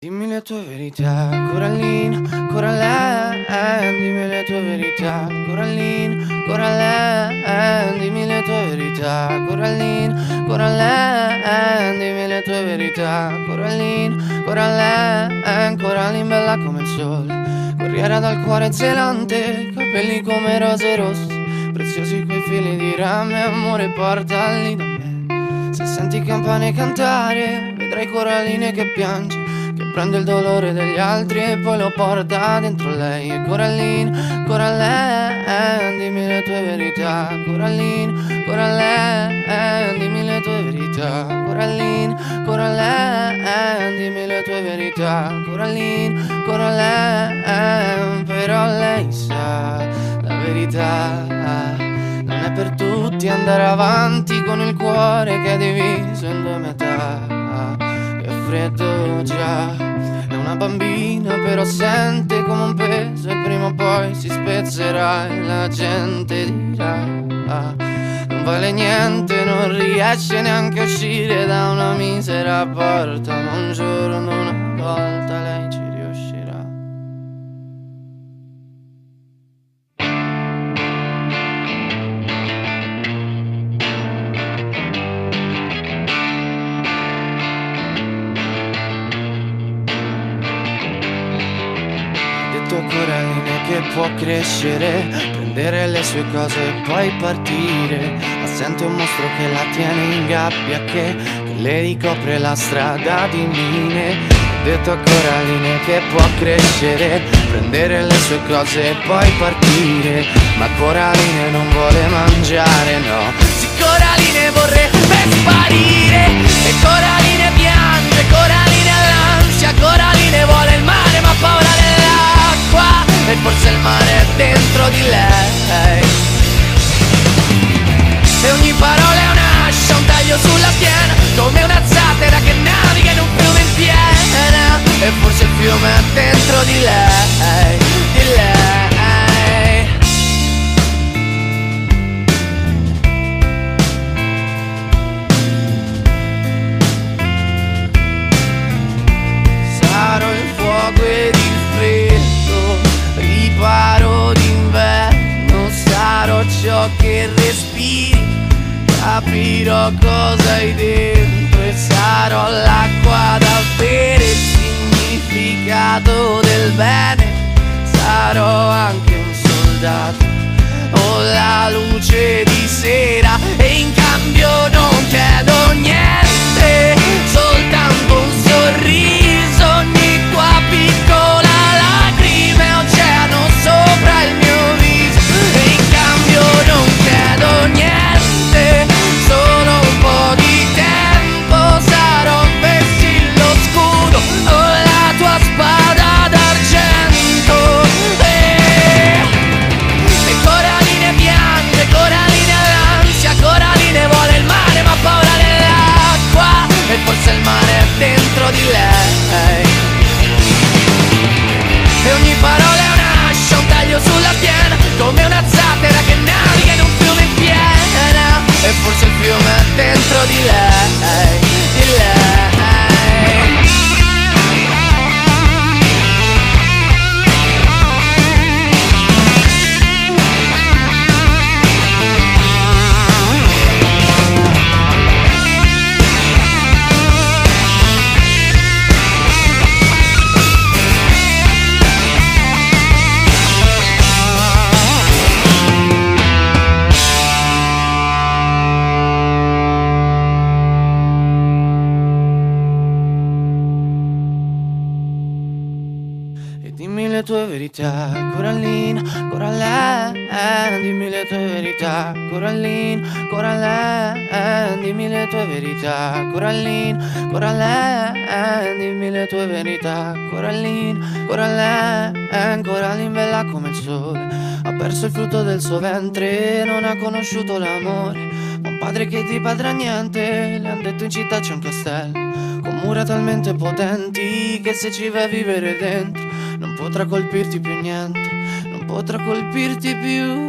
Dimmi le tue verità, Corallina, Coraline, dimmi le tue verità, Corallina, Coraline, dimmi le tue verità, Corallina, Coraline, dimmi le tue verità, Corallina, Coraline, Coraline bella come il sole, corriera dal cuore zelante, capelli come rose rosse, preziosi quei fili di rame, amore portali da me. Se senti campane cantare, vedrai Coralline che piange Prende il dolore degli altri e poi lo porta dentro lei. E Coraline, Coraline, dimmi le tue verità. Coraline, Coraline, dimmi le tue verità. Coraline, Coraline, dimmi le tue verità. Coraline, Coraline, però lei sa la verità. Non è per tutti andare avanti con il cuore che è diviso in due metà freddo già. È una bambina però sente come un peso E prima o poi si spezzerà e la gente dirà Non vale niente, non riesce neanche a uscire da una misera porta un giorno una che può crescere Prendere le sue cose e poi partire. Ma sente un mostro che la tiene in gabbia Che, che le ricopre la strada di mine. Detto a Coraline che può crescere Prendere le sue cose e poi partire. Ma Coraline non vuole mangiare, forse il mare è dentro di lei. E ogni parola è un'ascia, un taglio sulla schiena Come una zattera che naviga in un fiume in piena. E forse il fiume è dentro di lei, Capirò cosa hai dentro E sarò l'acqua da bere Il significato del bene. Sarò anche le tue verità, Corallina, Coraline Dimmi le tue verità, Corallina, Coraline Dimmi le tue verità, Corallina, Coraline Dimmi le tue verità, Corallina, Coraline Coraline bella come il sole. Ha perso il frutto del suo ventre Non ha conosciuto l'amore padre che ti padrà niente Le han detto in città c'è un castello con mura talmente potenti che se ci vai a vivere dentro non potrà colpirti più niente, non potrà colpirti più